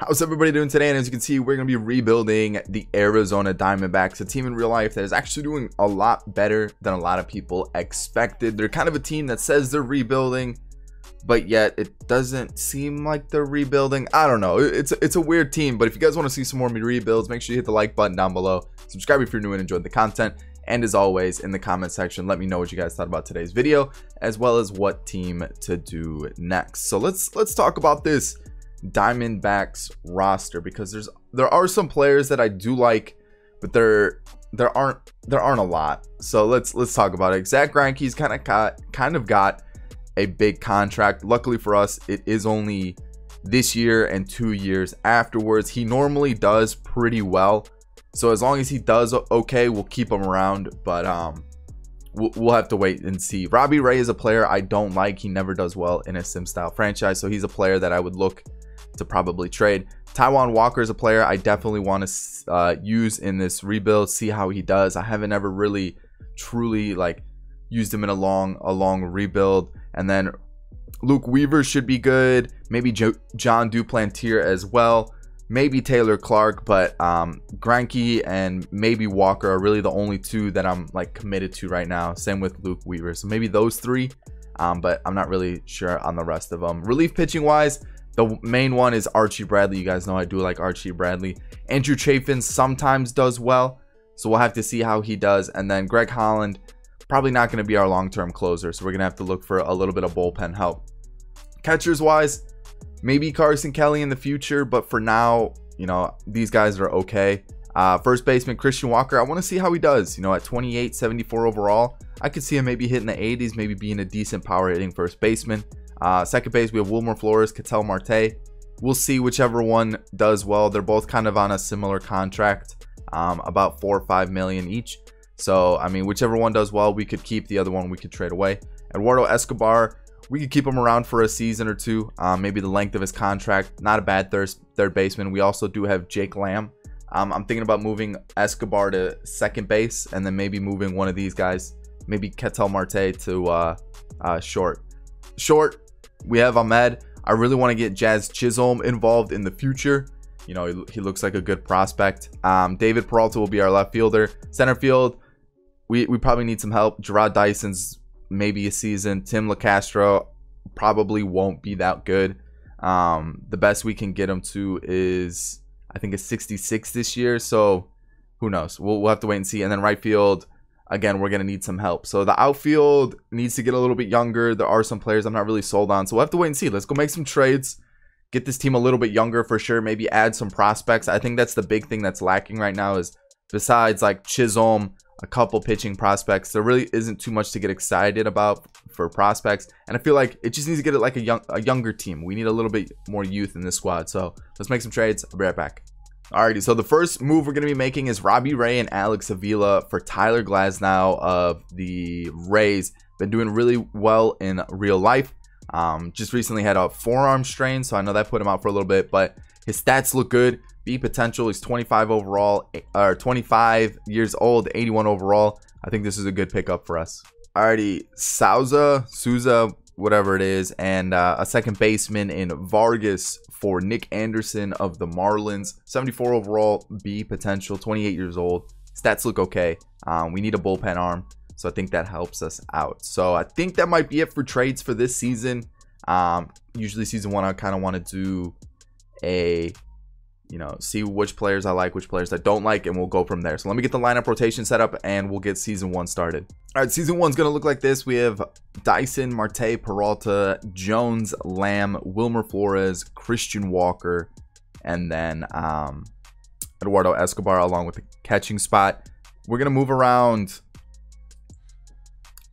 How's everybody doing today? And as you can see, we're going to be rebuilding the Arizona Diamondbacks, a team in real life that is actually doing a lot better than a lot of people expected. They're kind of a team that says they're rebuilding, but yet it doesn't seem like they're rebuilding. I don't know. It's a, it's a weird team, but if you guys want to see some more rebuilds, make sure you hit the like button down below. Subscribe if you're new and enjoyed the content. And as always, in the comment section, let me know what you guys thought about today's video, as well as what team to do next. So let's let's talk about this Diamondbacks roster because there's there are some players that I do like, but there there aren't there aren't a lot. So let's let's talk about it. Zack Greinke's kind of got kind of got a big contract. Luckily for us, it is only this year and two years afterwards. He normally does pretty well. So as long as he does okay, we'll keep him around. But um, we'll, we'll have to wait and see. Robbie Ray is a player I don't like. He never does well in a sim style franchise. So he's a player that I would look to probably trade. Taijuan Walker is a player I definitely want to uh, use in this rebuild, see how he does. I haven't ever really truly like used him in a long a long rebuild. And then Luke Weaver should be good. Maybe jo Jon Duplantier as well. Maybe Taylor Clark, but um, Greinke and maybe Walker are really the only two that I'm like committed to right now. Same with Luke Weaver. So maybe those three, um, but I'm not really sure on the rest of them. Relief pitching wise, the main one is Archie Bradley. You guys know I do like Archie Bradley. Andrew Chafin sometimes does well, so we'll have to see how he does. And then Greg Holland, probably not going to be our long-term closer, so we're going to have to look for a little bit of bullpen help. Catchers wise, maybe Carson Kelly in the future, but for now, you know, these guys are okay. Uh, first baseman Christian Walker, I want to see how he does. You know, at 28, 74 overall, I could see him maybe hitting the 80s, maybe being a decent power hitting first baseman. Uh, second base, we have Wilmer Flores, Ketel Marte. We'll see whichever one does well. They're both kind of on a similar contract, um, about four or five million each. So, I mean, whichever one does well, we could keep. The other one we could trade away. Eduardo Escobar, we could keep him around for a season or two. Um, maybe the length of his contract. Not a bad third, third baseman. We also do have Jake Lamb. Um, I'm thinking about moving Escobar to second base and then maybe moving one of these guys, maybe Ketel Marte to uh, uh, short. Short, we have Ahmed. I really want to get Jazz Chisholm involved in the future. You know, he, he looks like a good prospect. Um, David Peralta will be our left fielder. Center field, we, we probably need some help. Jarrod Dyson's maybe a season. Tim Locastro probably won't be that good. Um, the best we can get him to is, I think, a 66 this year. So who knows? We'll, we'll have to wait and see. And then right field, again, we're going to need some help. So the outfield needs to get a little bit younger. There are some players I'm not really sold on. So we'll have to wait and see. Let's go make some trades. Get this team a little bit younger for sure. Maybe add some prospects. I think that's the big thing that's lacking right now is besides like Chisholm, a couple pitching prospects, there really isn't too much to get excited about for prospects. And I feel like it just needs to get it like a young a younger team. We need a little bit more youth in this squad. So let's make some trades. I'll be right back. Alrighty, so the first move we're going to be making is Robbie Ray and Alex Avila for Tyler Glasnow of the Rays. Been doing really well in real life. Um, just recently had a forearm strain, so I know that put him out for a little bit, but his stats look good. B potential, he's 25 overall, or 25 years old, 81 overall. I think this is a good pickup for us. Alrighty, Souza, Souza, whatever it is, and uh, a second baseman in Vargas for Nick Anderson of the Marlins. 74 overall, B potential, 28 years old. Stats look okay. Um, we need a bullpen arm, so I think that helps us out. So I think that might be it for trades for this season. Um, usually season one, I kind of want to do a you know, see which players I like, which players I don't like, and we'll go from there. So let me get the lineup rotation set up and we'll get season one started. All right, season one's to look like this. We have Dyson, Marte, Peralta, Jones, Lamb, Wilmer Flores, Christian Walker, and then um, Eduardo Escobar along with the catching spot. We're to move around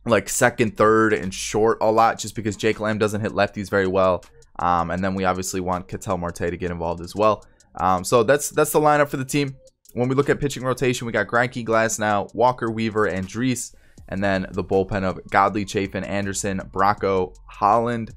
like second, third, and short a lot just because Jake Lamb doesn't hit lefties very well. Um, and then we obviously want Ketel Marte to get involved as well. Um, so that's that's the lineup for the team. When we look at pitching rotation, we got Greinke Glass now, Walker, Weaver, and Drees. And then the bullpen of Godley, Chafin, Anderson, Bracco, Holland,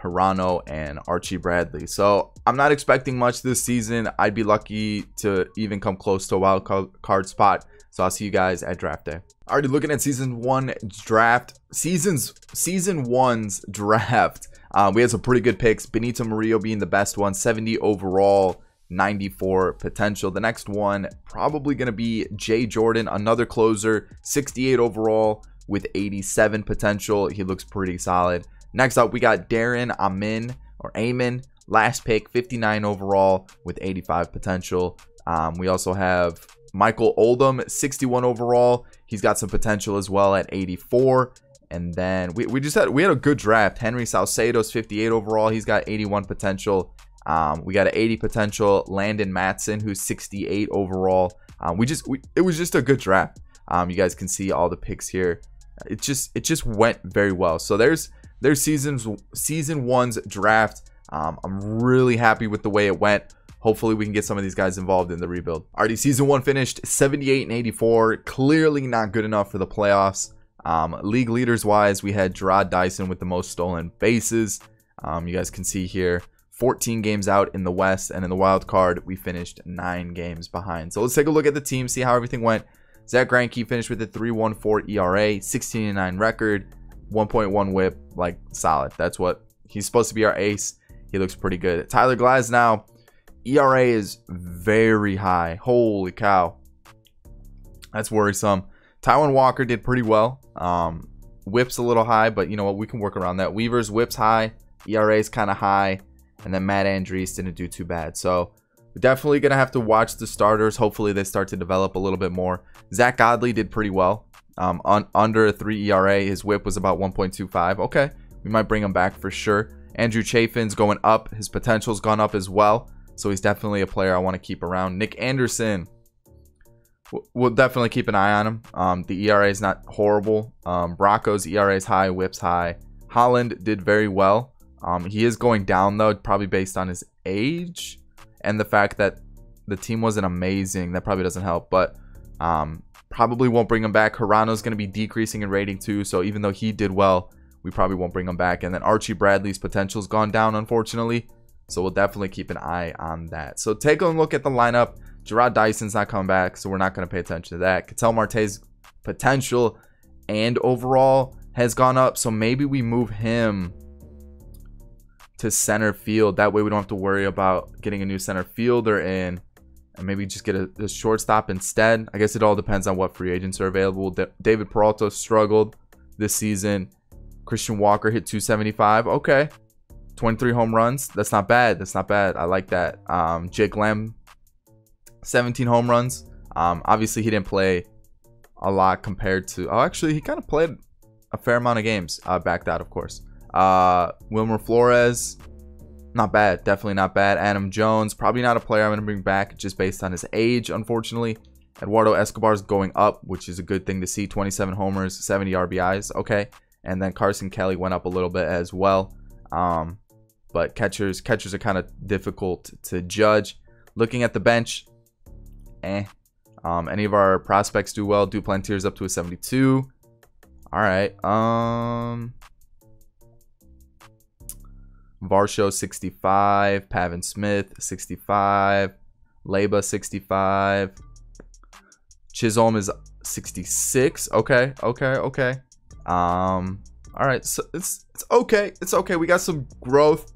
Hirano, and Archie Bradley. So I'm not expecting much this season. I'd be lucky to even come close to a wild card spot. So I'll see you guys at draft day. Already looking at season one draft. Seasons season one's draft Um, we had some pretty good picks. Benito Murillo being the best one, 70 overall, 94 potential. The next one probably going to be Jay Jordan, another closer, 68 overall with 87 potential. He looks pretty solid. Next up, we got Darren Amin or Amin, last pick, 59 overall with 85 potential. Um, we also have Michael Oldham, 61 overall. He's got some potential as well at 84. And then we, we just had we had a good draft. Henry Salcedo's 58 overall. He's got 81 potential. Um, we got an 80 potential. Landon Matson, who's 68 overall. Um, we just we, it was just a good draft. Um, you guys can see all the picks here. It just it just went very well. So there's there's seasons season one's draft. Um, I'm really happy with the way it went. Hopefully we can get some of these guys involved in the rebuild. Already season one finished 78 and 84. Clearly not good enough for the playoffs. Um, league leaders wise, we had Jarrod Dyson with the most stolen bases. Um, you guys can see here 14 games out in the West, and in the wild card, we finished nine games behind. So let's take a look at the team, see how everything went. Zack Greinke finished with a 3.14 ERA, 16.9 record, 1.1 WHIP, like solid. That's what he's supposed to be our ace. He looks pretty good. Tyler Glasnow ERA is very high. Holy cow, that's worrisome. Taijuan Walker did pretty well. Um, whips a little high, but you know what? We can work around that. Weaver's whips high, ERA is kind of high, and then Matt Andriese didn't do too bad. So we're definitely gonna have to watch the starters. Hopefully they start to develop a little bit more. Zack Godley did pretty well. Um, on under a three ERA, his whip was about 1.25. Okay, we might bring him back for sure. Andrew Chafin's going up. His potential's gone up as well. So he's definitely a player I want to keep around. Nick Anderson we'll definitely keep an eye on him. Um, the ERA is not horrible. Um, Bracco's ERA is high, whips high. Holland did very well. Um, he is going down though, probably based on his age and the fact that the team wasn't amazing. That probably doesn't help, but um, probably won't bring him back. Hirano's going to be decreasing in rating too, so even though he did well, we probably won't bring him back. And then Archie Bradley's potential's gone down, unfortunately. So we'll definitely keep an eye on that. So take a look at the lineup. Jarrod Dyson's not coming back, so we're not going to pay attention to that. Ketel Marte's potential and overall has gone up, so maybe we move him to center field. That way we don't have to worry about getting a new center fielder in and maybe just get a, a shortstop instead. I guess it all depends on what free agents are available. David Peralta struggled this season. Christian Walker hit 275. Okay. 23 home runs. That's not bad. That's not bad. I like that. Um, Jake Lamb 17 home runs. Um, obviously, he didn't play a lot compared to. Oh, actually, he kind of played a fair amount of games. Uh, backed out, of course. Uh, Wilmer Flores, not bad. Definitely not bad. Adam Jones, probably not a player I'm going to bring back just based on his age, unfortunately. Eduardo Escobar is going up, which is a good thing to see. 27 homers, 70 RBIs. Okay. And then Carson Kelly went up a little bit as well. Um, but catchers catchers are kind of difficult to judge. Looking at the bench, eh. Um, any of our prospects do well. Duplantiers up to a 72. All right. Um, Varsho 65. Pavin Smith 65. Leba 65. Chisholm is 66. Okay. Okay. Okay. Um, all right. So it's it's okay. It's okay. We got some growth,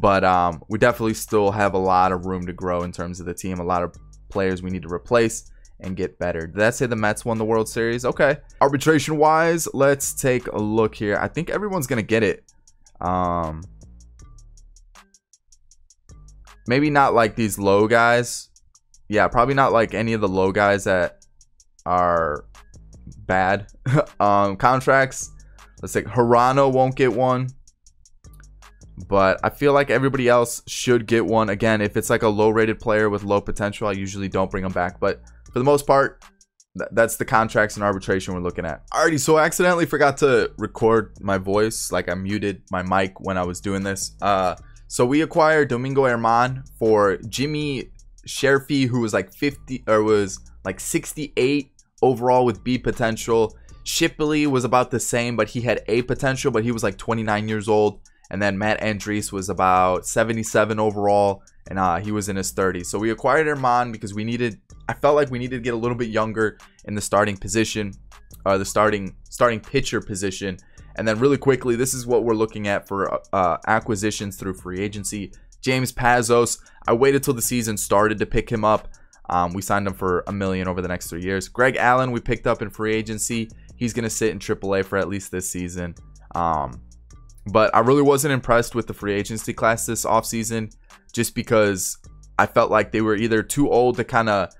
but um, we definitely still have a lot of room to grow in terms of the team. A lot of players we need to replace and get better. Did that say the Mets won the World Series? Okay. Arbitration wise, let's take a look here. I think everyone's to get it. Um, maybe not like these low guys. Yeah, probably not like any of the low guys that are bad um, contracts. Let's say Hirano won't get one but I feel like everybody else should get one. Again, if it's like a low rated player with low potential, I usually don't bring them back. But for the most part, th that's the contracts and arbitration we're looking at. Alrighty, so I accidentally forgot to record my voice. Like I muted my mic when I was doing this. Uh, so we acquired Domingo Germán for Jimmy Sherfy, who was like 50 or was like 68 overall with B potential. Shipley was about the same, but he had A potential, but he was like 29 years old. And then Matt Andriese was about 77 overall, and uh, he was in his 30s. So we acquired Germán because we needed. I felt like we needed to get a little bit younger in the starting position, or uh, the starting starting pitcher position. And then really quickly, this is what we're looking at for uh, acquisitions through free agency. James Pazos, I waited till the season started to pick him up. Um, we signed him for a million over the next three years. Greg Allen, we picked up in free agency. He's going to sit in AAA for at least this season. Um, but I really wasn't impressed with the free agency class this offseason just because I felt like they were either too old to kind of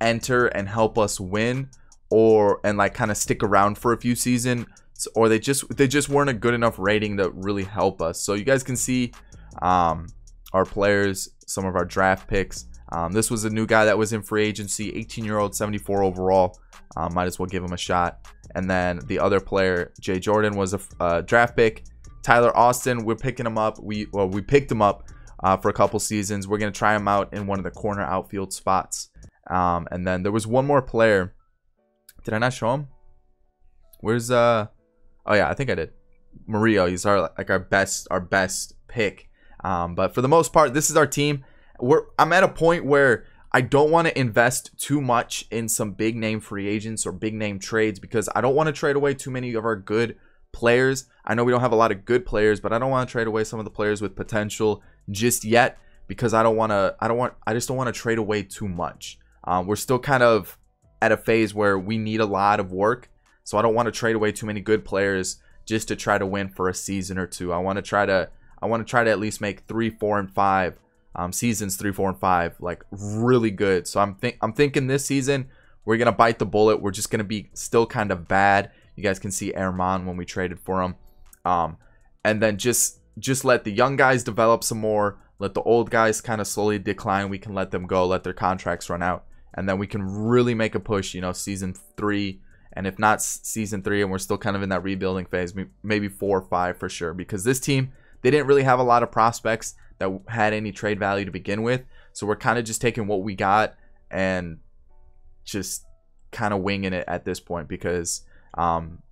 enter and help us win or and like kind of stick around for a few seasons or they just they just weren't a good enough rating to really help us. So you guys can see um, our players, some of our draft picks. Um, this was a new guy that was in free agency, 18 year old, 74 overall. Um, might as well give him a shot. And then the other player, Jay Jordan, was a uh, draft pick. Tyler Austin, we're picking him up. We well, we picked him up uh, for a couple seasons. We're gonna try him out in one of the corner outfield spots. Um, and then there was one more player. Did I not show him? Where's uh? Oh yeah, I think I did. Murillo. He's our like our best our best pick. Um, but for the most part, this is our team. We're I'm at a point where I don't want to invest too much in some big name free agents or big name trades because I don't want to trade away too many of our good players. I know we don't have a lot of good players, but I don't want to trade away some of the players with potential just yet because I don't want to. I don't want. I just don't want to trade away too much. Um, we're still kind of at a phase where we need a lot of work, so I don't want to trade away too many good players just to try to win for a season or two. I want to try to. I want to try to at least make three, four, and five um, seasons, three, four, and five, like really good. So I'm think I'm thinking this season we're gonna bite the bullet. We're just gonna be still kind of bad you guys can see Germán when we traded for him. Um, and then just just let the young guys develop some more. Let the old guys kind of slowly decline. We can let them go, let their contracts run out, and then we can really make a push. You know, season three, and if not season three, and we're still kind of in that rebuilding phase, maybe four or five for sure. Because this team, they didn't really have a lot of prospects that had any trade value to begin with. So we're kind of just taking what we got and just kind of winging it at this point because um,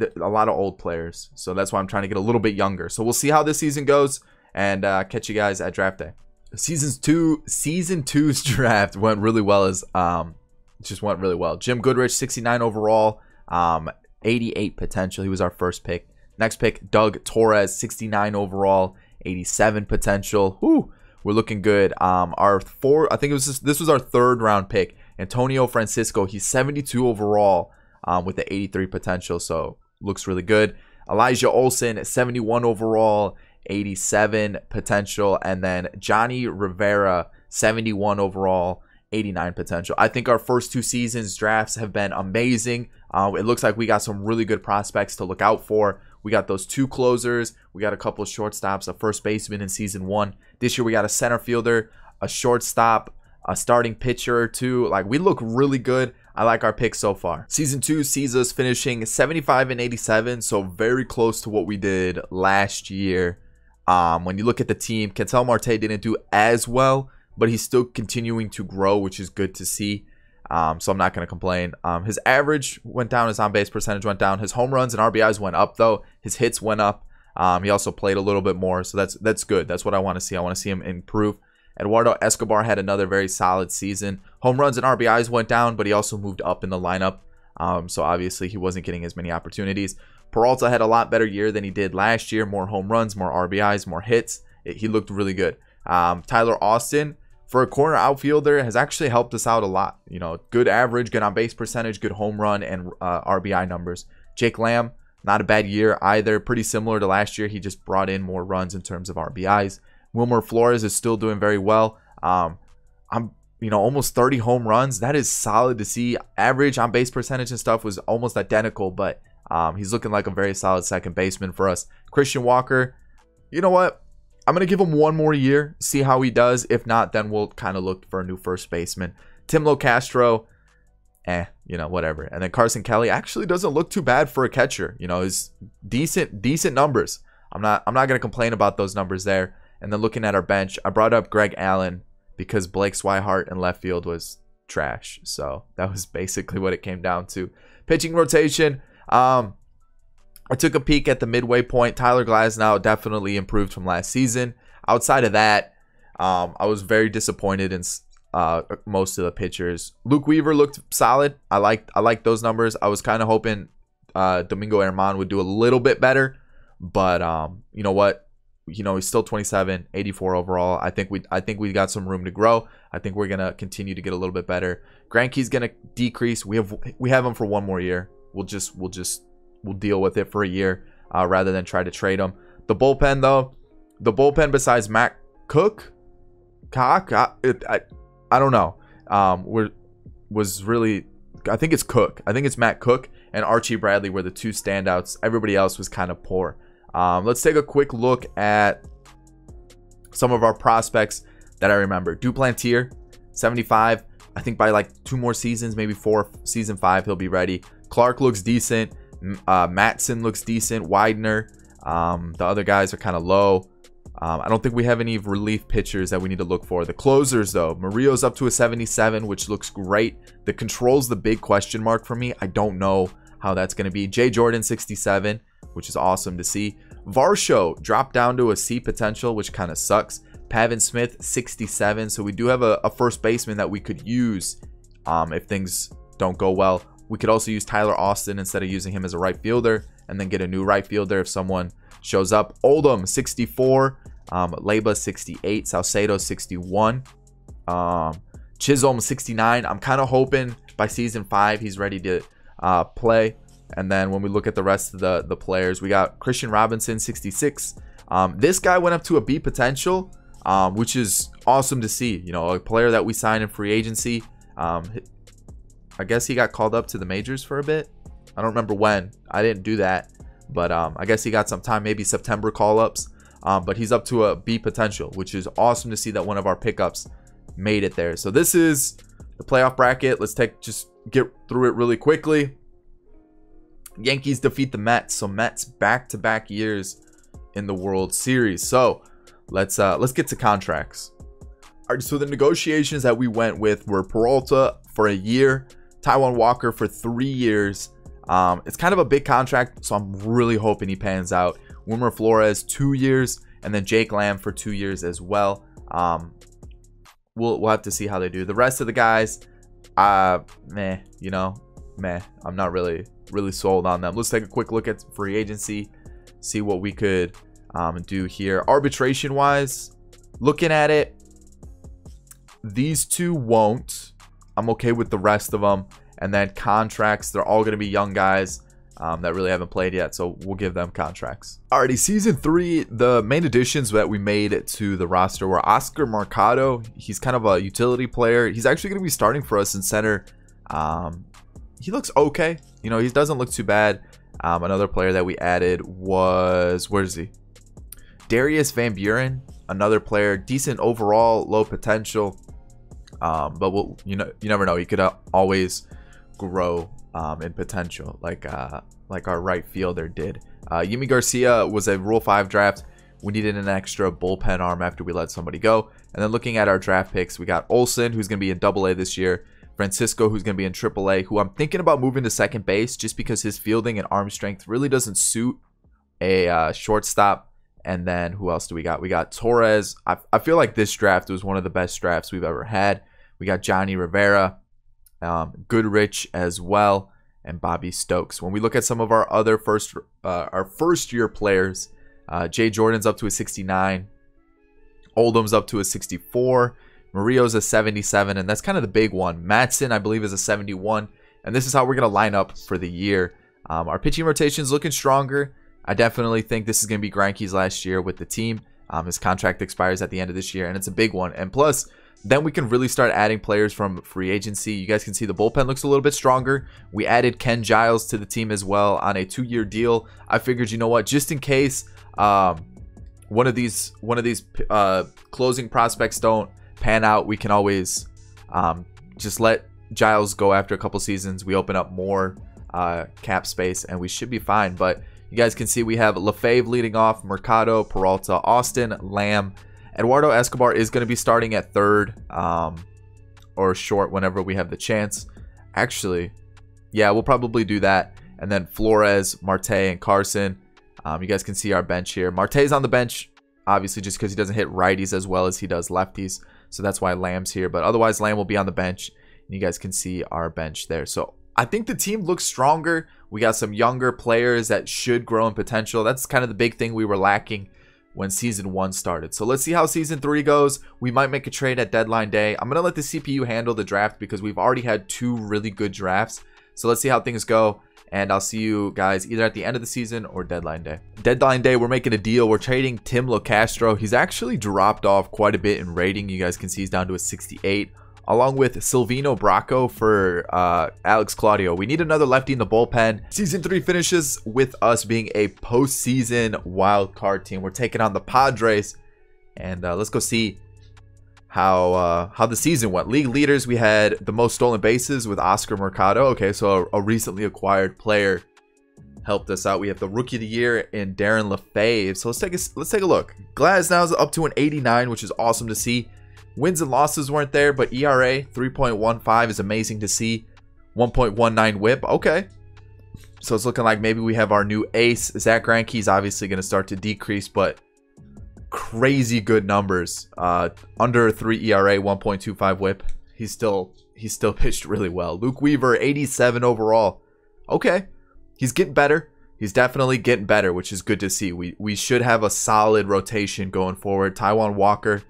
a lot of old players. So that's why I'm trying to get a little bit younger. So we'll see how this season goes and uh, catch you guys at draft day. Seasons two, season two's draft went really well as um, just went really well. Jim Goodrich, 69 overall, um, 88 potential. He was our first pick. Next pick, Doug Torres, 69 overall, 87 potential. Whew, we're looking good. Um, our four, I think it was just, this was our third round pick. Antonio Francisco, he's 72 overall, um, with the 83 potential. So looks really good. Elijah Olson, 71 overall, 87 potential. And then Johnny Rivera, 71 overall, 89 potential. I think our first two seasons drafts have been amazing. Uh, it looks like we got some really good prospects to look out for. We got those two closers. We got a couple shortstops, a first baseman in season one. This year we got a center fielder, a shortstop, a starting pitcher or two. Like we look really good. I like our pick so far. Season 2 sees us finishing 75 and 87, so very close to what we did last year. Um, when you look at the team, Ketel Marte didn't do as well, but he's still continuing to grow, which is good to see. Um, so I'm not going to complain. Um, his average went down, his on base percentage went down. His home runs and RBIs went up, though. His hits went up. Um, he also played a little bit more, so that's that's good. That's what I want to see. I want to see him improve. Eduardo Escobar had another very solid season. Home runs and RBIs went down, but he also moved up in the lineup. Um, so obviously he wasn't getting as many opportunities. Peralta had a lot better year than he did last year. More home runs, more RBIs, more hits. It, he looked really good. Um, Tyler Austin, for a corner outfielder, has actually helped us out a lot. You know, good average, good on base percentage, good home run and uh, RBI numbers. Jake Lamb, not a bad year either. Pretty similar to last year. He just brought in more runs in terms of RBIs. Wilmer Flores is still doing very well. Um, I'm you know almost 30 home runs. That is solid to see. Average on base percentage and stuff was almost identical, but um, he's looking like a very solid second baseman for us. Christian Walker, you know what? I'm gonna give him one more year, see how he does. If not, then we'll kind of look for a new first baseman. Tim Locastro, eh, you know, whatever. And then Carson Kelly actually doesn't look too bad for a catcher. You know, is decent, decent numbers. I'm not, I'm not gonna complain about those numbers there. And then looking at our bench, I brought up Greg Allen because Blake Swihart in left field was trash. So that was basically what it came down to. Pitching rotation. Um, I took a peek at the midway point. Tyler Glasnow definitely improved from last season. Outside of that, um, I was very disappointed in uh, most of the pitchers. Luke Weaver looked solid. I liked I liked those numbers. I was kind of hoping uh, Domingo Germán would do a little bit better, but um, you know what? You know he's still 27, 84 overall. I think we I think we got some room to grow. I think we're gonna continue to get a little bit better. Greinke's gonna decrease. We have we have him for one more year. We'll just we'll just we'll deal with it for a year uh, rather than try to trade him. The bullpen though, the bullpen besides Matt Cook, Cock, I, it, I, I don't know. Um, we're was really I think it's Cook. I think it's Matt Cook and Archie Bradley were the two standouts. Everybody else was kind of poor. Um, let's take a quick look at some of our prospects that I remember. Duplantier, 75. I think by like two more seasons, maybe four, season five, he'll be ready. Clark looks decent. Uh, Matson looks decent. Widener. Um, the other guys are kind of low. Um, I don't think we have any relief pitchers that we need to look for. The closers, though, Murillo's up to a 77, which looks great. The control's the big question mark for me. I don't know how that's going to be. Jay Jordan, 67, which is awesome to see. Varsho dropped down to a C potential, which kind of sucks. Pavin Smith, 67. So we do have a, a first baseman that we could use um, if things don't go well. We could also use Tyler Austin instead of using him as a right fielder and then get a new right fielder if someone shows up. Oldham, 64. Um, Leba 68, Salcedo 61, um, Chisholm 69. I'm kind of hoping by season five he's ready to uh, play. And then when we look at the rest of the the players, we got Christian Robinson 66. Um, this guy went up to a B potential, um, which is awesome to see. You know, a player that we signed in free agency. Um, I guess he got called up to the majors for a bit. I don't remember when. I didn't do that, but um, I guess he got some time, maybe September call ups. Um, but he's up to a B potential, which is awesome to see that one of our pickups made it there. So this is the playoff bracket. Let's take just get through it really quickly. Yankees defeat the Mets, so Mets back-to-back years in the World Series. So let's uh, let's get to contracts. All right, so the negotiations that we went with were Peralta for a year, Taijuan Walker for three years. Um, it's kind of a big contract, so I'm really hoping he pans out. Wilmer Flores two years, and then Jake Lamb for two years as well. Um, we'll we'll have to see how they do. The rest of the guys, uh, meh, you know, meh. I'm not really really sold on them. Let's take a quick look at free agency, see what we could um, do here. Arbitration wise, looking at it, these two won't. I'm okay with the rest of them. And then contracts, they're all going to be young guys um, that really haven't played yet, so we'll give them contracts. Alrighty, season three, the main additions that we made to the roster were Oscar Mercado. He's kind of a utility player. He's actually going to be starting for us in center. Um, he looks okay. You know, he doesn't look too bad. Um, another player that we added was where is he? Darius Van Buren, another player, decent overall, low potential. Um, but we'll, you know, you never know. He could uh, always grow um, in potential, like uh, like our right fielder did. Uh, Yimi Garcia was a Rule 5 draft. We needed an extra bullpen arm after we let somebody go. And then looking at our draft picks, we got Olson, who's going to be in Double A this year. Francisco, who's going to be in Triple A, who I'm thinking about moving to second base just because his fielding and arm strength really doesn't suit a uh, shortstop. And then who else do we got? We got Torres. I, I feel like this draft was one of the best drafts we've ever had. We got Johnny Rivera um, Goodrich as well, and Bobby Stokes. When we look at some of our other first uh, our first year players, uh, Jay Jordan's up to a 69, Oldham's up to a 64, Murillo's a 77, and that's kind of the big one. Matson, I believe, is a 71, and this is how we're gonna line up for the year. Um, our pitching rotation is looking stronger. I definitely think this is gonna be Greinke's last year with the team. Um, his contract expires at the end of this year, and it's a big one. And plus, then we can really start adding players from free agency. You guys can see the bullpen looks a little bit stronger. We added Ken Giles to the team as well on a two-year deal. I figured, you know what, just in case um, one of these one of these uh, closing prospects don't pan out, we can always um, just let Giles go after a couple seasons. We open up more uh, cap space, and we should be fine. But you guys can see we have Lefebvre leading off, Mercado, Peralta, Austin, Lamb, Eduardo Escobar is going to be starting at third um, or short whenever we have the chance. Actually, yeah, we'll probably do that. And then Flores, Marte, and Carson. Um, you guys can see our bench here. Marte's on the bench, obviously, just because he doesn't hit righties as well as he does lefties. So that's why Lamb's here. But otherwise, Lamb will be on the bench. And you guys can see our bench there. So I think the team looks stronger. We got some younger players that should grow in potential. That's kind of the big thing we were lacking when season one started. So let's see how season three goes. We might make a trade at deadline day. I'm going to let the CPU handle the draft because we've already had two really good drafts. So let's see how things go. And I'll see you guys either at the end of the season or deadline day. Deadline day, we're making a deal. We're trading Tim Locastro. He's actually dropped off quite a bit in rating. You guys can see he's down to a 68 along with Silvino Bracco for uh, Alex Claudio. We need another lefty in the bullpen. Season 3 finishes with us being a postseason wild card team. We're taking on the Padres. And uh, let's go see how uh, how the season went. League leaders, we had the most stolen bases with Oscar Mercado. Okay, so a, a recently acquired player helped us out. We have the rookie of the year in Darren LeFave. So let's take a let's take a look. Glasnow is up to an 89, which is awesome to see. Wins and losses weren't there, but ERA 3.15 is amazing to see. 1.19 whip. Okay. So it's looking like maybe we have our new ace. Zack Greinke's obviously going to start to decrease, but crazy good numbers. Uh, under 3 ERA, 1.25 whip. He's still he's still pitched really well. Luke Weaver, 87 overall. Okay. He's getting better. He's definitely getting better, which is good to see. We we should have a solid rotation going forward. Taijuan Walker,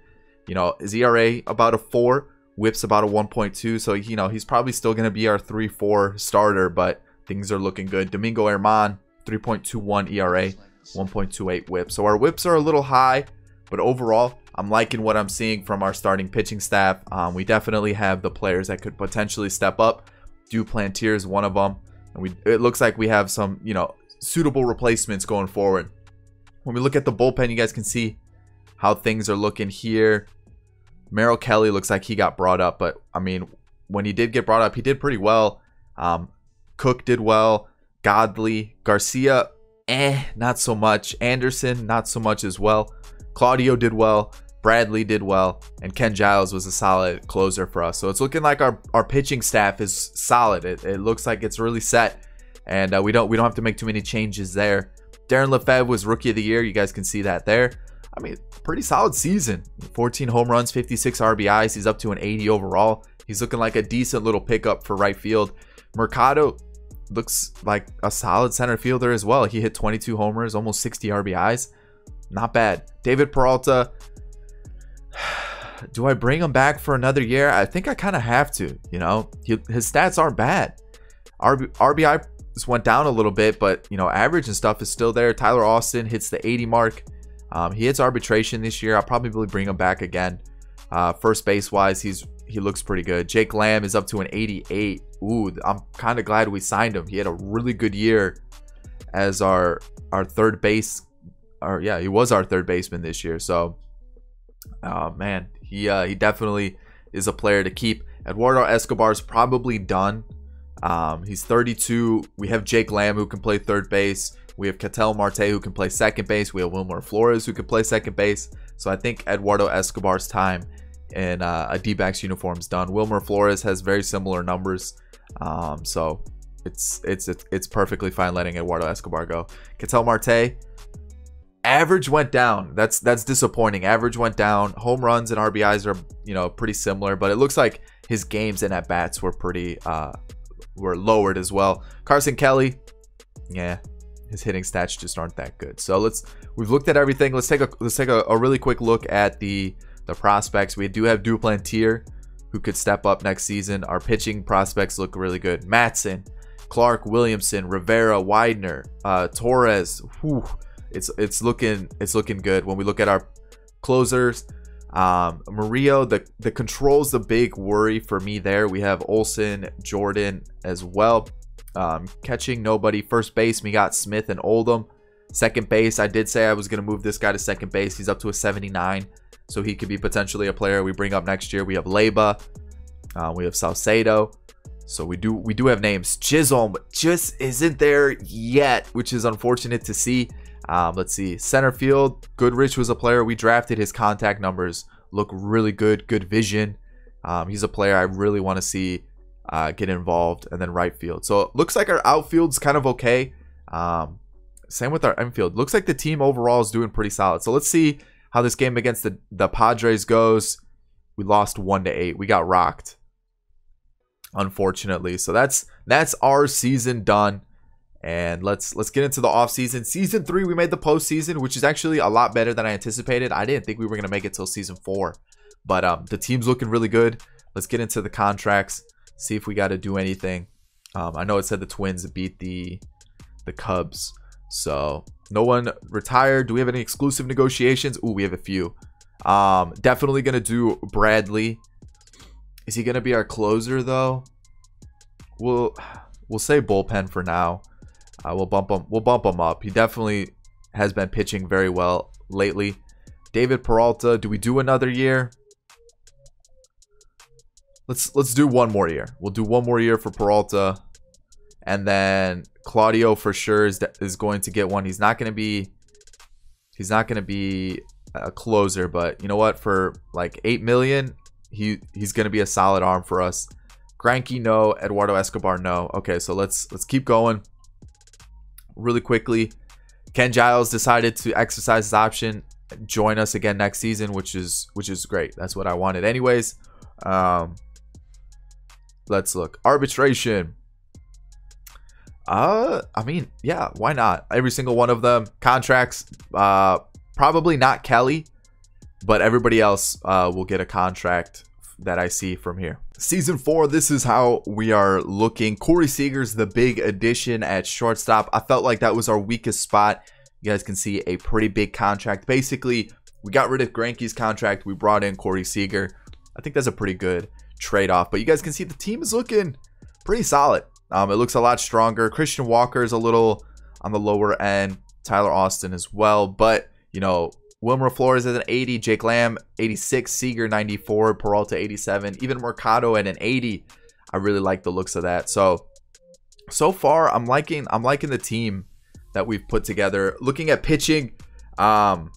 you know, his ERA about a four, whips about a 1.2. So, you know, he's probably still going to be our 3 4 starter, but things are looking good. Domingo Germán, 3.21 ERA, 1.28 whip. So our whips are a little high, but overall, I'm liking what I'm seeing from our starting pitching staff. Um, we definitely have the players that could potentially step up. Duplantier is one of them. And we it looks like we have some, you know, suitable replacements going forward. When we look at the bullpen, you guys can see how things are looking here. Merrill Kelly looks like he got brought up, but I mean, when he did get brought up, he did pretty well. Um, Cook did well. Godley, Garcia, eh, not so much. Anderson, not so much as well. Claudio did well. Bradley did well, and Ken Giles was a solid closer for us. So it's looking like our, our pitching staff is solid. It, it looks like it's really set, and uh, we don't we don't have to make too many changes there. Darren LeFebvre was rookie of the year. You guys can see that there. I mean, pretty solid season. 14 home runs, 56 RBIs. He's up to an 80 overall. He's looking like a decent little pickup for right field. Mercado looks like a solid center fielder as well. He hit 22 homers, almost 60 RBIs. Not bad. David Peralta. Do I bring him back for another year? I think I kind of have to. You know, his stats aren't bad. RB, RBI went down a little bit, but you know, average and stuff is still there. Tyler Austin hits the 80 mark. Um, he hits arbitration this year. I'll probably bring him back again. Uh, first base wise, he's he looks pretty good. Jake Lamb is up to an 88. Ooh, I'm kind of glad we signed him. He had a really good year as our our third base. Or yeah, he was our third baseman this year. So, oh man, he uh, he definitely is a player to keep. Eduardo Escobar's probably done. Um, he's 32. We have Jake Lamb who can play third base. We have Ketel Marte who can play second base. We have Wilmer Flores who can play second base. So I think Eduardo Escobar's time in uh, a D-backs uniform is done. Wilmer Flores has very similar numbers. Um, so it's, it's it's it's perfectly fine letting Eduardo Escobar go. Ketel Marte average went down. That's that's disappointing. Average went down. Home runs and RBIs are you know pretty similar, but it looks like his games and at bats were pretty uh were lowered as well. Carson Kelly, yeah, his hitting stats just aren't that good. So let's we've looked at everything. Let's take a let's take a, a really quick look at the the prospects. We do have Duplantier who could step up next season. Our pitching prospects look really good. Matson, Clark, Williamson, Rivera, Widener, uh, Torres. Whew, it's it's looking it's looking good. When we look at our closers, um, Murillo, the the controls the big worry for me there. We have Olson, Jordan as well. Um, catching nobody. First base, we got Smith and Oldham. Second base, I did say I was going to move this guy to second base. He's up to a 79, so he could be potentially a player we bring up next year. We have Leba, uh, we have Salcedo. So we do we do have names. Chisholm just isn't there yet, which is unfortunate to see. Um, let's see. Center field, Goodrich was a player we drafted. His contact numbers look really good. Good vision. Um, he's a player I really want to see uh, get involved, and then right field. So it looks like our outfield's kind of okay. Um, same with our infield. Looks like the team overall is doing pretty solid. So let's see how this game against the, the Padres goes. We lost one to eight. We got rocked, unfortunately. So that's that's our season done. And let's let's get into the offseason. Season three, we made the postseason, which is actually a lot better than I anticipated. I didn't think we were gonna make it till season four. But um, the team's looking really good. Let's get into the contracts, see if we got to do anything. Um, I know it said the Twins beat the the Cubs, so no one retired. Do we have any exclusive negotiations? Ooh, we have a few. Um, definitely gonna do Bradley. Is he gonna be our closer though? We'll we'll say bullpen for now. Uh, we'll bump him. We'll bump him up. He definitely has been pitching very well lately. David Peralta. Do we do another year? Let's let's do one more year. We'll do one more year for Peralta, and then Claudio for sure is is going to get one. He's not going to be he's not going to be a closer, but you know what? For like eight million, he he's going to be a solid arm for us. Greinke no, Eduardo Escobar no. Okay, so let's let's keep going really quickly. Ken Giles decided to exercise his option, join us again next season, which is which is great. That's what I wanted, anyways. Um, Let's look. Arbitration. Uh, I mean, yeah, why not? Every single one of them. Contracts, uh, probably not Kelly, but everybody else uh, will get a contract that I see from here. Season four, this is how we are looking. Corey Seager's the big addition at shortstop. I felt like that was our weakest spot. You guys can see a pretty big contract. Basically, we got rid of Greinke's contract. We brought in Corey Seager. I think that's a pretty good trade-off. But you guys can see the team is looking pretty solid. Um, it looks a lot stronger. Christian Walker is a little on the lower end. Tyler Austin as well. But, you know, Wilmer Flores is an 80. Jake Lamb, 86. Seager, 94. Peralta, 87. Even Mercado at an 80. I really like the looks of that. So, so far, I'm liking I'm liking the team that we've put together. Looking at pitching, um,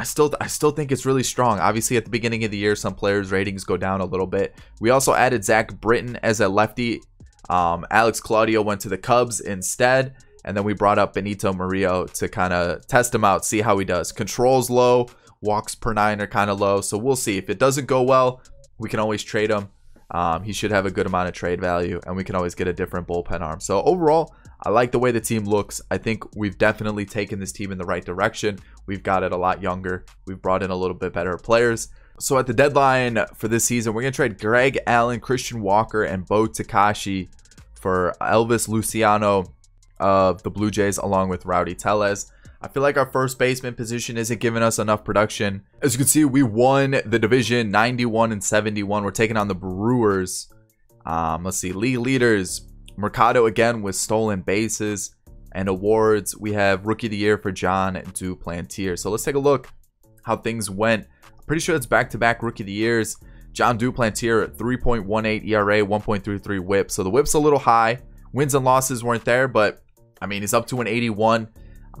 I still I still think it's really strong. Obviously, at the beginning of the year, some players' ratings go down a little bit. We also added Zach Britton as a lefty. Um, Alex Claudio went to the Cubs instead, and then we brought up Benito Murillo to kind of test him out, see how he does. Controls low, walks per nine are kind of low, so we'll see. If it doesn't go well, we can always trade him. Um, he should have a good amount of trade value, and we can always get a different bullpen arm. So overall, I like the way the team looks. I think we've definitely taken this team in the right direction. We've got it a lot younger. We've brought in a little bit better players. So at the deadline for this season, we're going to trade Greg Allen, Christian Walker, and Bo Takahashi for Elvis Luciano of the Blue Jays along with Rowdy Tellez. I feel like our first baseman position isn't giving us enough production. As you can see, we won the division 91 and 71. We're taking on the Brewers. Um, let's see, league leaders Mercado again with stolen bases and awards. We have Rookie of the Year for Jon Duplantier. So let's take a look how things went. Pretty sure it's back-to-back Rookie of the Years. Jon Duplantier, 3.18 ERA, 1.33 whip. So the whip's a little high. Wins and losses weren't there, but I mean, he's up to an 81.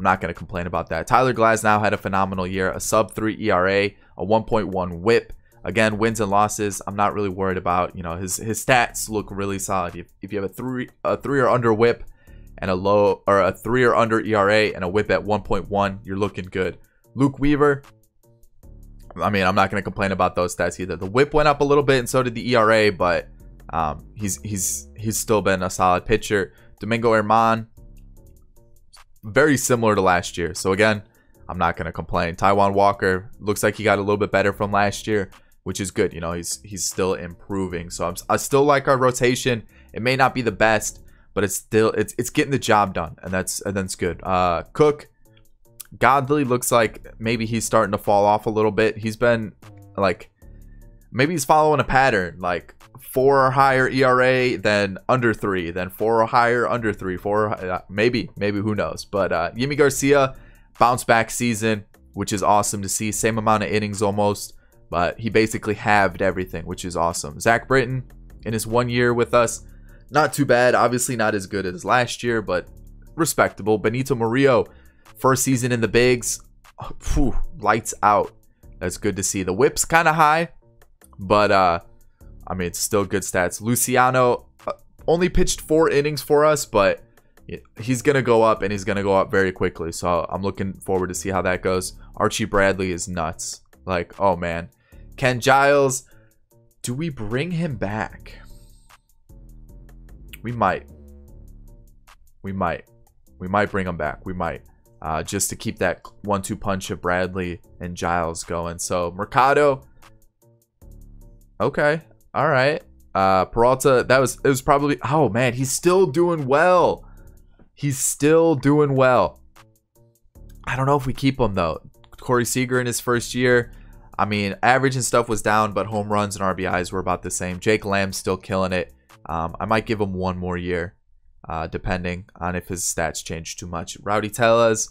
I'm not going to complain about that. Tyler Glasnow had a phenomenal year, a sub 3 ERA, a 1.1 whip. Again, wins and losses, I'm not really worried about. You know, his his stats look really solid. If, if you have a three a three or under whip and a low or a three or under ERA and a whip at 1.1, you're looking good. Luke Weaver, I mean, I'm not going to complain about those stats either. The whip went up a little bit, and so did the ERA, but um, he's he's he's still been a solid pitcher. Domingo Germán, very similar to last year. So again, I'm not going to complain. Taijuan Walker looks like he got a little bit better from last year which is good. You know, he's he's still improving. So I'm, I still like our rotation. It may not be the best, but it's still it's it's getting the job done, and that's and that's good. Uh, Cook, Godley looks like maybe he's starting to fall off a little bit. He's been like maybe he's following a pattern like four or higher ERA, then under three, then four or higher, under three, four uh, maybe maybe who knows. But uh, Yimi Garcia bounce back season, which is awesome to see. Same amount of innings almost but he basically halved everything, which is awesome. Zach Britton in his one year with us, not too bad. Obviously, not as good as last year, but respectable. Benito Murillo, first season in the bigs, whew, lights out. That's good to see. The whip's kind of high, but uh, I mean, it's still good stats. Luciano uh, only pitched four innings for us, but he's gonna go up and he's gonna go up very quickly. So I'm looking forward to see how that goes. Archie Bradley is nuts. Like, oh man, Ken Giles, do we bring him back? We might. We might. We might bring him back. We might. Uh, just to keep that one-two punch of Bradley and Giles going. So Mercado. Okay. All right. Uh, Peralta. That was. It was probably. Oh man, he's still doing well. He's still doing well. I don't know if we keep him though. Corey Seager in his first year. I mean, average and stuff was down, but home runs and RBIs were about the same. Jake Lamb's still killing it. Um, I might give him one more year, uh, depending on if his stats change too much. Rowdy Tellez,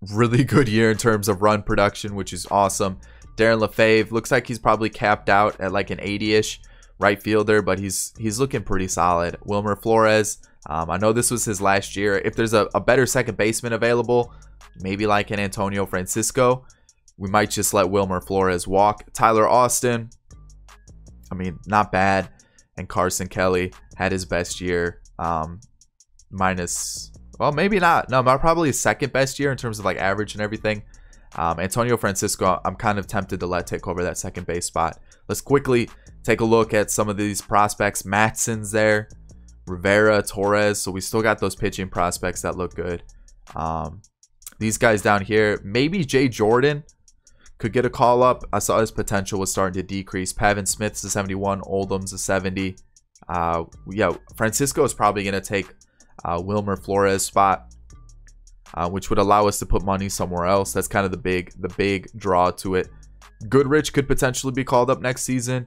really good year in terms of run production, which is awesome. Darren Lefebvre looks like he's probably capped out at like an 80-ish right fielder, but he's he's looking pretty solid. Wilmer Flores, um, I know this was his last year. If there's a, a better second baseman available, maybe like an Antonio Francisco, we might just let Wilmer Flores walk. Tyler Austin, I mean, not bad. And Carson Kelly had his best year, um, minus, well, maybe not. No, probably his second best year in terms of like average and everything. Um, Antonio Francisco, I'm kind of tempted to let take over that second base spot. Let's quickly take a look at some of these prospects. Matson's there, Rivera, Torres. So we still got those pitching prospects that look good. Um, these guys down here, maybe Jay Jordan could get a call up. I saw his potential was starting to decrease. Pavin Smith's a 71, Oldham's a 70. Uh, yeah, Francisco is probably going to take uh, Wilmer Flores spot, uh, which would allow us to put money somewhere else. That's kind of the big the big draw to it. Goodrich could potentially be called up next season.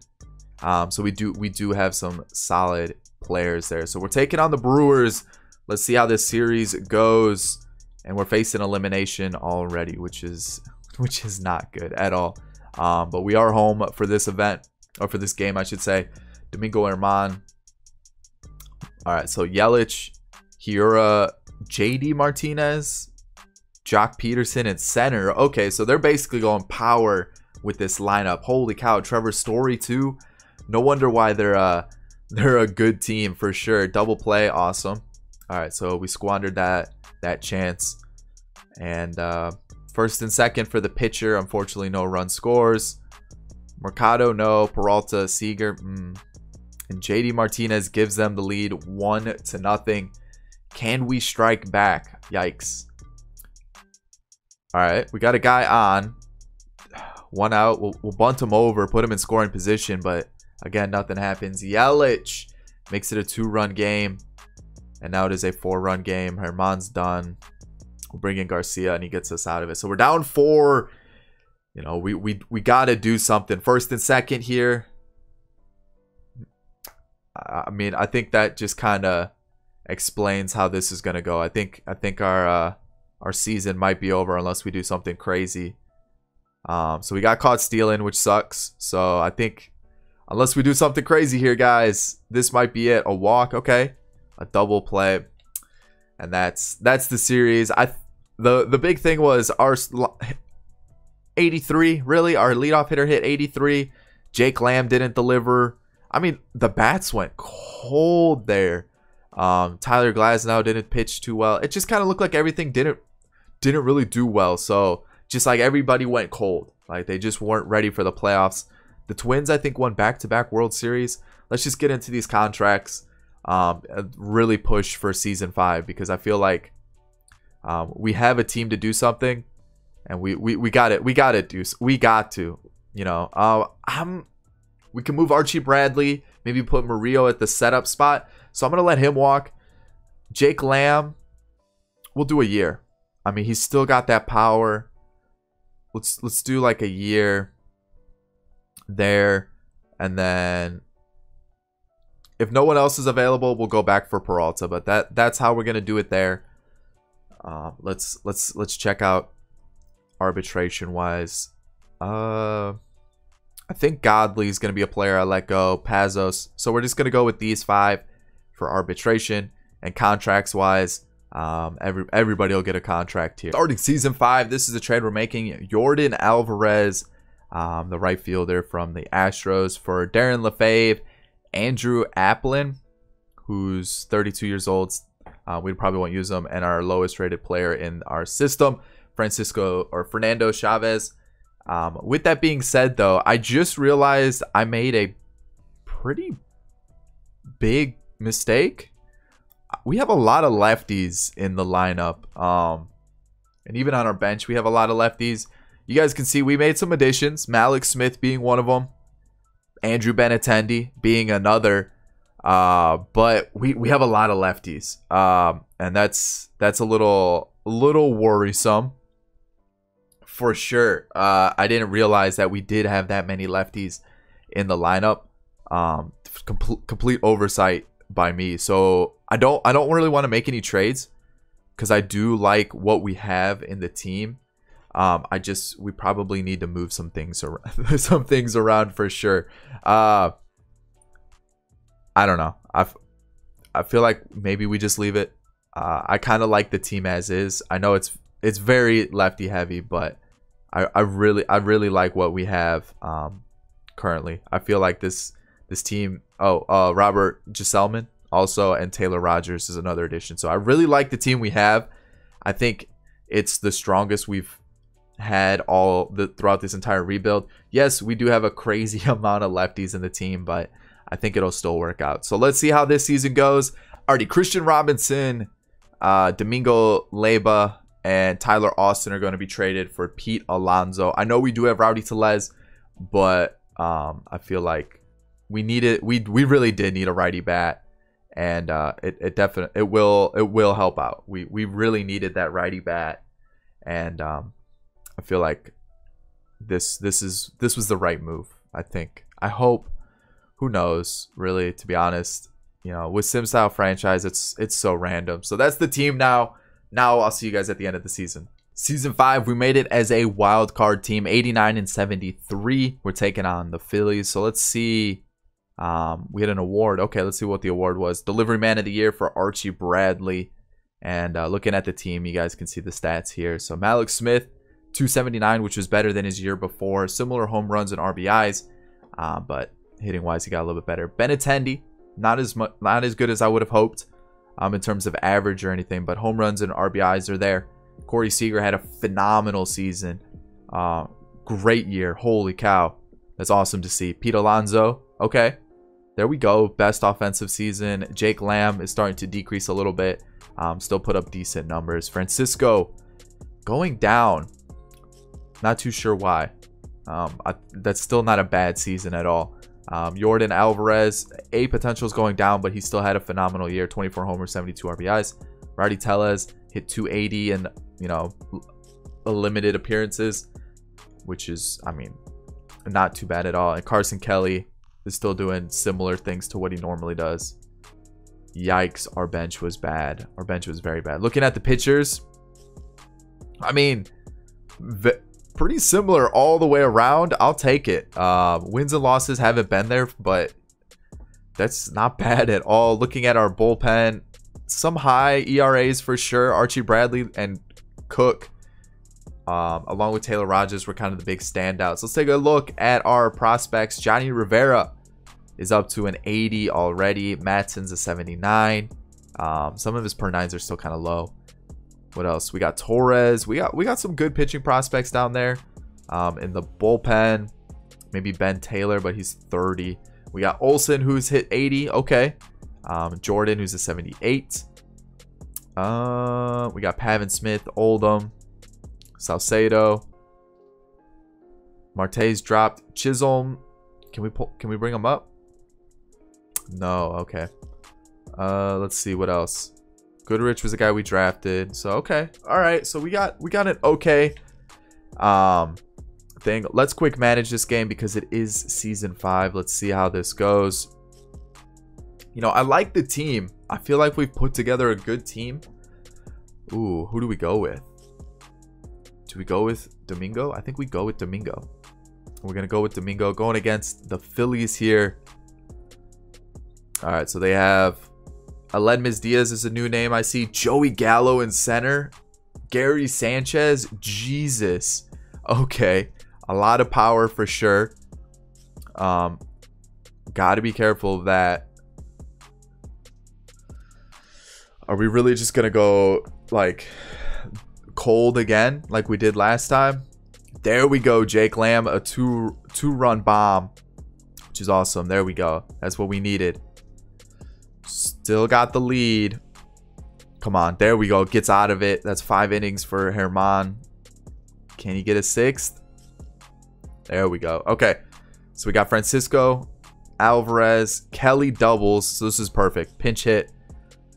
Um, so we do we do have some solid players there. So we're taking on the Brewers. Let's see how this series goes. And we're facing elimination already, which is which is not good at all. Um, but we are home for this event, or for this game, I should say. Domingo Germán. All right, so Yelich, Hiura, JD Martinez, Joc Pederson, at center. Okay, so they're basically going power with this lineup. Holy cow, Trevor Story too. No wonder why they're uh they're a good team for sure. Double play, awesome. All right, so we squandered that that chance, and uh, First and second for the pitcher. Unfortunately, no run scores. Mercado, no. Peralta, Seager, mm. and JD Martinez gives them the lead one to nothing. Can we strike back? Yikes. All right, we got a guy on. One out. We'll, we'll bunt him over, put him in scoring position, but again, nothing happens. Yelich makes it a two-run game, and now it is a four-run game. Germán's done. We'll bring in Garcia and he gets us out of it. So we're down four. You know, we we we got to do something. First and second here. I mean, I think that just kind of explains how this is gonna go. I think I think our uh, our season might be over unless we do something crazy. Um, so we got caught stealing, which sucks. So I think unless we do something crazy here, guys, this might be it. A walk, okay, a double play, and that's that's the series. I the the big thing was our 83 really our leadoff hitter hit 83 jake lamb didn't deliver i mean the bats went cold there um, tyler glasnow didn't pitch too well it just kind of looked like everything didn't didn't really do well so just like everybody went cold like they just weren't ready for the playoffs the twins i think won back-to-back world series let's just get into these contracts um, really push for season five because i feel like um, we have a team to do something, and we we, we got it. We got it, Deuce. We got to. You know, uh, I'm. We can move Archie Bradley. Maybe put Murillo at the setup spot. So I'm gonna let him walk. Jake Lamb. We'll do a year. I mean, he's still got that power. Let's let's do like a year there, and then if no one else is available, we'll go back for Peralta. But that that's how we're gonna do it there. Uh, let's let's let's check out arbitration wise. Uh, I think Godley is going to be a player I let go. Pazos. So we're just going to go with these five for arbitration and contracts wise. Um, every everybody will get a contract here. Starting season five, this is a trade we're making. Yordan Alvarez, um, the right fielder from the Astros, for Darren Lefebvre, Andrew Aplin, who's 32 years old, uh, we probably won't use him, And our lowest rated player in our system, Francisco or Fernando Chavez. Um, with that being said, though, I just realized I made a pretty big mistake. we have a lot of lefties in the lineup. Um, and even on our bench, we have a lot of lefties. You guys can see we made some additions. Mallex Smith being one of them. Andrew Benintendi being another. Uh, but we, we have a lot of lefties. Um, and that's that's a little little worrisome for sure. Uh, I didn't realize that we did have that many lefties in the lineup. Um, complete complete oversight by me. So I don't I don't really want to make any trades because I do like what we have in the team. Um, I just we probably need to move some things around, some things around for sure. Uh, I don't know. I I feel like maybe we just leave it. Uh, I kind of like the team as is. I know it's it's very lefty heavy, but I, I really I really like what we have um, currently. I feel like this this team. Oh, uh, Robert Gsellman also and Taylor Rogers is another addition. So I really like the team we have. I think it's the strongest we've had all the throughout this entire rebuild. Yes, we do have a crazy amount of lefties in the team, but I think it'll still work out. So let's see how this season goes. Already, Kristian Robinson, uh, Domingo Leyba, and Tyler Austin are going to be traded for Pete Alonso. I know we do have Rowdy Tellez, but um, I feel like we needed we we really did need a righty bat, and uh, it it definitely it will it will help out. We we really needed that righty bat, and um, I feel like this this is this was the right move. I think. I hope. Who knows? Really, to be honest, you know, with Sim Style franchise, it's it's so random. So that's the team now. Now I'll see you guys at the end of the season. Season 5, we made it as a wild card team, 89 and 73. We're taking on the Phillies. So let's see. Um, we had an award. Okay, let's see what the award was. Delivery Man of the Year for Archie Bradley. And uh, looking at the team, you guys can see the stats here. So Mallex Smith, 279, which was better than his year before. Similar home runs and RBIs, uh, but hitting wise, he got a little bit better. Benintendi, not as much, not as good as I would have hoped um, in terms of average or anything, but home runs and RBIs are there. Corey Seager had a phenomenal season. Uh, great year. Holy cow. That's awesome to see. Pete Alonso. Okay. There we go. Best offensive season. Jake Lamb is starting to decrease a little bit. Um, still put up decent numbers. Francisco going down. Not too sure why. Um, I, that's still not a bad season at all. Um, Yordan Alvarez, A potential is going down, but he still had a phenomenal year 24 homers, 72 RBIs. Rowdy Tellez hit 280 and, you know, limited appearances, which is, I mean, not too bad at all. And Carson Kelly is still doing similar things to what he normally does. Yikes, our bench was bad. Our bench was very bad. Looking at the pitchers, I mean, pretty similar all the way around. I'll take it. Uh, wins and losses haven't been there, but that's not bad at all. Looking at our bullpen, some high ERAs for sure. Archie Bradley and Cook, um, along with Taylor Rogers, were kind of the big standouts. Let's take a look at our prospects. Johnny Rivera is up to an 80 already. Matson's a 79. Um, some of his per nines are still kind of low. What else? We got Torres. We got we got some good pitching prospects down there. Um, in the bullpen, maybe Ben Taylor, but he's 30. We got Olson, who's hit 80. Okay. Um, Jordan, who's a 78. Uh, we got Pavin Smith, Oldham, Salcedo. Marte's dropped. Chisholm. Can we pull? Can we bring him up? No. Okay. Uh, let's see what else. Goodrich was the guy we drafted. So okay. All right. So we got we got an okay um thing. Let's quick manage this game because it is season 5. Let's see how this goes. You know, I like the team. I feel like we've put together a good team. Ooh, who do we go with? Do we go with Domingo? I think we go with Domingo. We're going to go with Domingo going against the Phillies here. All right, so they have Aledmys Diaz is a new name I see. Joey Gallo in center. Gary Sanchez. Jesus. Okay. A lot of power for sure. Um, got to be careful of that. Are we really just to go like cold again like we did last time? There we go, Jake Lamb. A two two run bomb, which is awesome. There we go. That's what we needed. Still got the lead. Come on. There we go. Gets out of it. That's five innings for Germán. Can he get a sixth? There we go. Okay. So we got Francisco, Alvarez, Kelly doubles. So this is perfect. Pinch hit.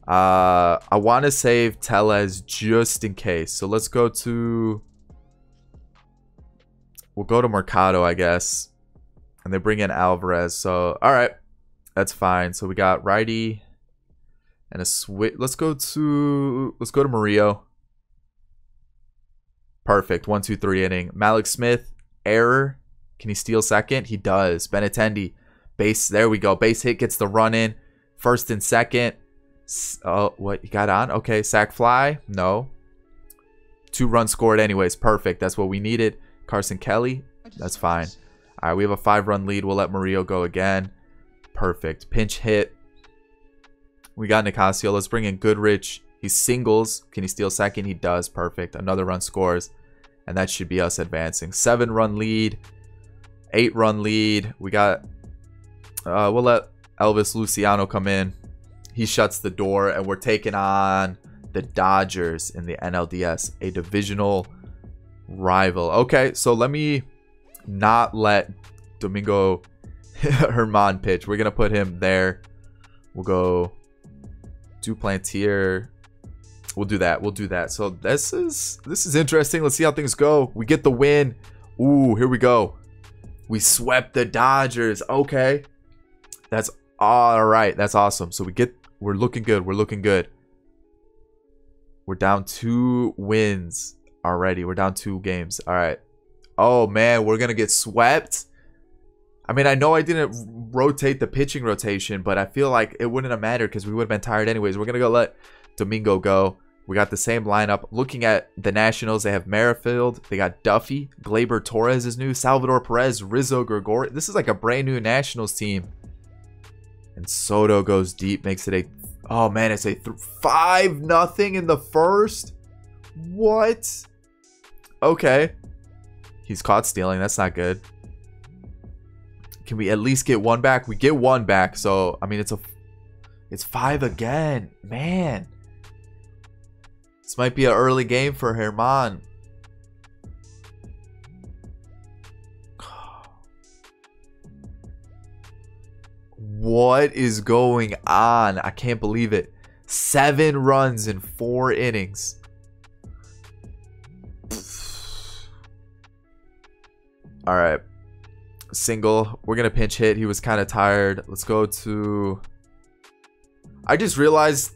Uh, I want to save Tellez just in case. So let's go to... We'll go to Mercado, I guess. And they bring in Alvarez. So, all right. That's fine. So we got righty and a switch. Let's go to... Let's go to Murillo. Perfect. One, two, three inning. Mallex Smith, error. Can he steal second? He does. Benintendi, base. There we go. Base hit gets the run in. First and second. Oh, what? You got on? Okay. Sack fly? No. Two runs scored anyways. Perfect. That's what we needed. Carson Kelly? That's fine. All right. We have a five run lead. We'll let Murillo go again. Perfect. Pinch hit. We got Nicasio. Let's bring in Goodrich. He singles. Can he steal second? He does. Perfect. Another run scores. And that should be us advancing. Seven run lead. Eight run lead. We got... Uh, we'll let Elvis Luciano come in he shuts the door and we're taking on the Dodgers in the NLDS, a divisional rival. Okay, so let me not let Domingo Germán pitch. We're going to put him there. We'll go Duplantier. We'll do that. We'll do that. So this is this is interesting. Let's see how things go. We get the win. Ooh, here we go. We swept the Dodgers. Okay. That's all right. That's awesome. So we get we're looking good. We're looking good. We're down two wins already. We're down two games. All right. Oh, man. We're to get swept. I mean, I know I didn't rotate the pitching rotation, but I feel like it wouldn't have mattered because we would have been tired anyways. We're going to go let Domingo go. We got the same lineup. Looking at the Nationals, they have Merrifield. They got Duffy. Gleyber Torres is new. Salvador Perez. Rizzo Gregori. This is like a brand new Nationals team. And Soto goes deep, makes it a oh man, it's a five nothing in the first. What? Okay, he's caught stealing. That's not good. Can we at least get one back? We get one back, so I mean it's a it's five again, man. This might be an early game for Germán. What is going on? I can't believe it. Seven runs in four innings. All right. Single. We're going to pinch hit. He was kind of tired. Let's go to... I just realized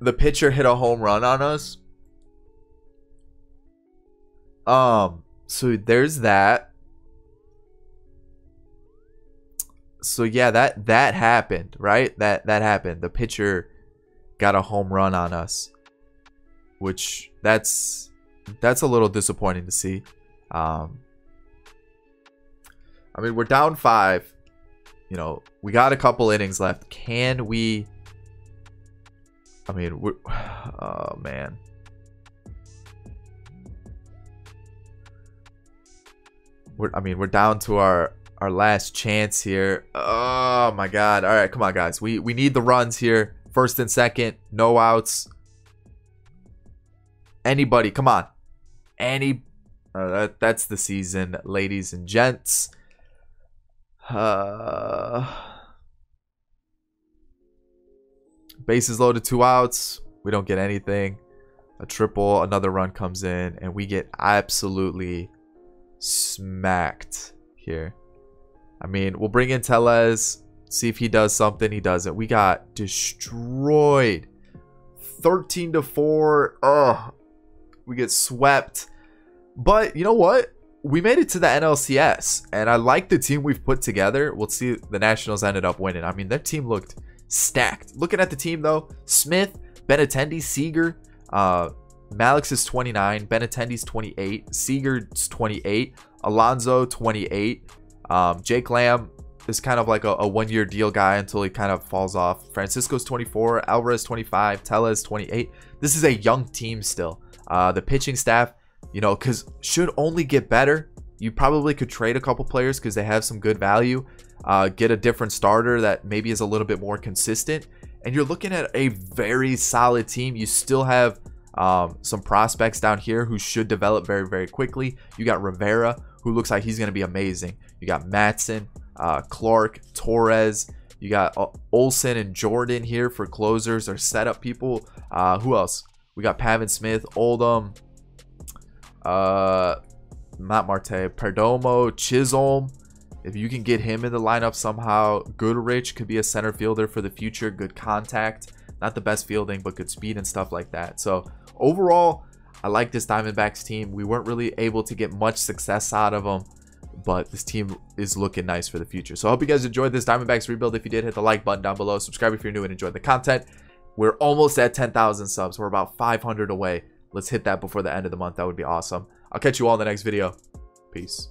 the pitcher hit a home run on us. Um, so there's that. so yeah, that that happened, right? That that happened. The pitcher got a home run on us, which that's that's a little disappointing to see. Um, I mean, we're down five. You know, we got a couple innings left. Can we? I mean, we're. Oh man. We're, I mean, we're down to our our last chance here. Oh my god. All right, come on guys. We we need the runs here. First and second, no outs. Anybody, come on. Any uh, that, that's the season, ladies and gents. Uh Bases loaded, two outs. We don't get anything. A triple, another run comes in, and we get absolutely smacked here. I mean, we'll bring in Tellez, see if he does something. He doesn't. We got destroyed. 13 to 4. Ugh. We get swept. But you know what? We made it to the NLCS, and I like the team we've put together. We'll see the Nationals ended up winning. I mean, their team looked stacked. Looking at the team, though, Smith, Benintendi, Seager, uh, Mallex is 29, Benintendi's 28, Seager's 28, Alonso 28, um, Jake Lamb is kind of like a, a one-year deal guy until he kind of falls off. Francisco's 24, Alvarez 25, Tellez 28. This is a young team still. Uh, the pitching staff, you know, because should only get better. You probably could trade a couple players because they have some good value. Uh, get a different starter that maybe is a little bit more consistent. and you're looking at a very solid team. You still have um, some prospects down here who should develop very, very quickly. You got Rivera, who looks like he's going to be amazing. You got Matson, uh, Clark, Torres. You got uh, Olson and Jordan here for closers or setup people. Uh, who else? We got Pavin Smith, Oldham, uh, not Marte, Perdomo, Chisholm. If you can get him in the lineup somehow, Goodrich could be a center fielder for the future. Good contact. Not the best fielding, but good speed and stuff like that. So overall, I like this Diamondbacks team. We weren't really able to get much success out of them, but this team is looking nice for the future. So I hope you guys enjoyed this Diamondbacks rebuild. If you did, hit the like button down below. Subscribe if you're new and enjoy the content. We're almost at 10,000 subs. We're about 500 away. Let's hit that before the end of the month. That would be awesome. I'll catch you all in the next video. Peace.